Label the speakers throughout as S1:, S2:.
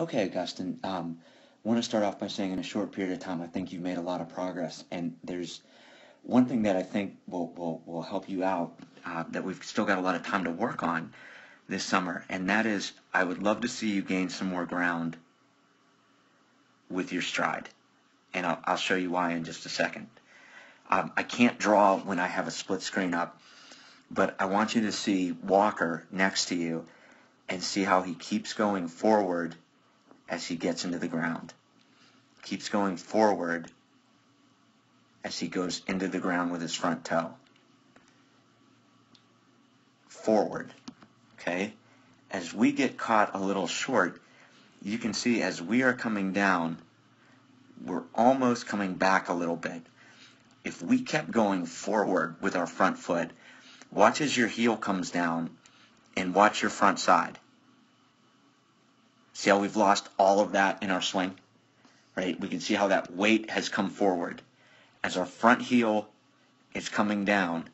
S1: Okay, Augustine. Um, want to start off by saying in a short period of time, I think you've made a lot of progress. And there's one thing that I think will, will, will help you out uh, that we've still got a lot of time to work on this summer. And that is, I would love to see you gain some more ground with your stride. And I'll, I'll show you why in just a second. Um, I can't draw when I have a split screen up, but I want you to see Walker next to you and see how he keeps going forward as he gets into the ground. Keeps going forward as he goes into the ground with his front toe. Forward. Okay? As we get caught a little short, you can see as we are coming down, we're almost coming back a little bit. If we kept going forward with our front foot, watch as your heel comes down and watch your front side. See how we've lost all of that in our swing? Right? We can see how that weight has come forward. As our front heel is coming down,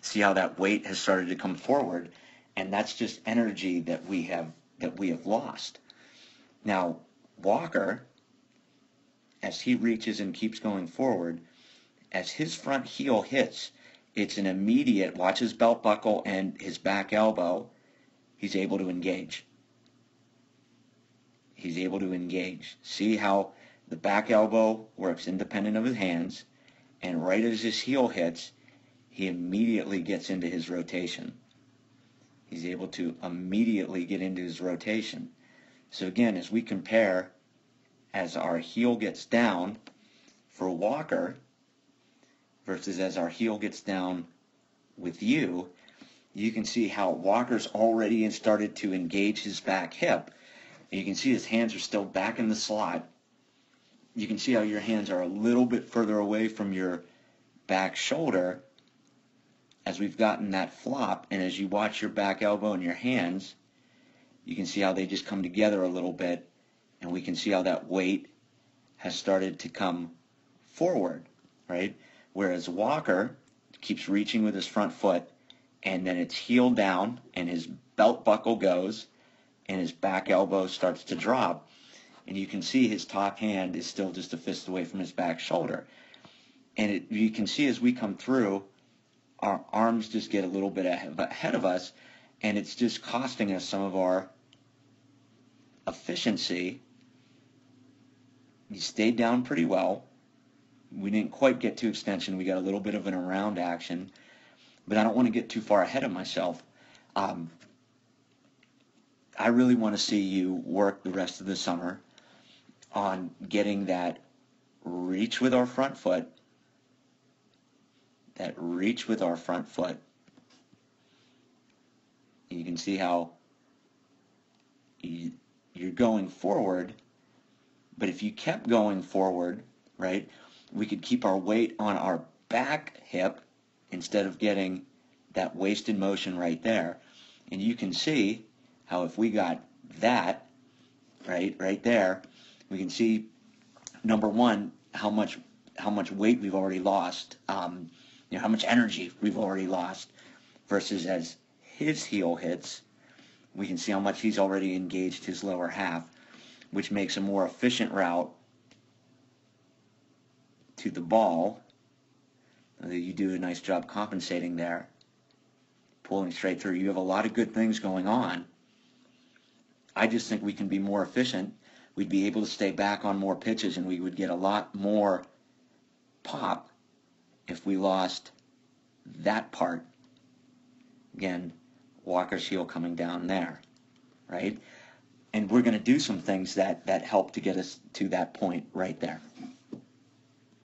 S1: see how that weight has started to come forward, and that's just energy that we have that we have lost. Now, Walker, as he reaches and keeps going forward, as his front heel hits, it's an immediate, watch his belt buckle and his back elbow, he's able to engage he's able to engage. See how the back elbow works independent of his hands, and right as his heel hits, he immediately gets into his rotation. He's able to immediately get into his rotation. So again, as we compare, as our heel gets down for Walker versus as our heel gets down with you, you can see how Walker's already started to engage his back hip you can see his hands are still back in the slot. You can see how your hands are a little bit further away from your back shoulder as we've gotten that flop. And as you watch your back elbow and your hands, you can see how they just come together a little bit. And we can see how that weight has started to come forward, right? Whereas Walker keeps reaching with his front foot and then it's heel down and his belt buckle goes and his back elbow starts to drop. And you can see his top hand is still just a fist away from his back shoulder. And it, you can see as we come through, our arms just get a little bit ahead of us, and it's just costing us some of our efficiency. He stayed down pretty well. We didn't quite get to extension. We got a little bit of an around action, but I don't want to get too far ahead of myself. Um, I really want to see you work the rest of the summer on getting that reach with our front foot, that reach with our front foot. You can see how you, you're going forward, but if you kept going forward, right, we could keep our weight on our back hip instead of getting that wasted motion right there. And you can see how if we got that, right, right there, we can see, number one, how much how much weight we've already lost, um, you know, how much energy we've already lost, versus as his heel hits, we can see how much he's already engaged his lower half, which makes a more efficient route to the ball. You do a nice job compensating there, pulling straight through. You have a lot of good things going on. I just think we can be more efficient. We'd be able to stay back on more pitches and we would get a lot more pop if we lost that part. Again, Walker's heel coming down there, right? And we're going to do some things that, that help to get us to that point right there.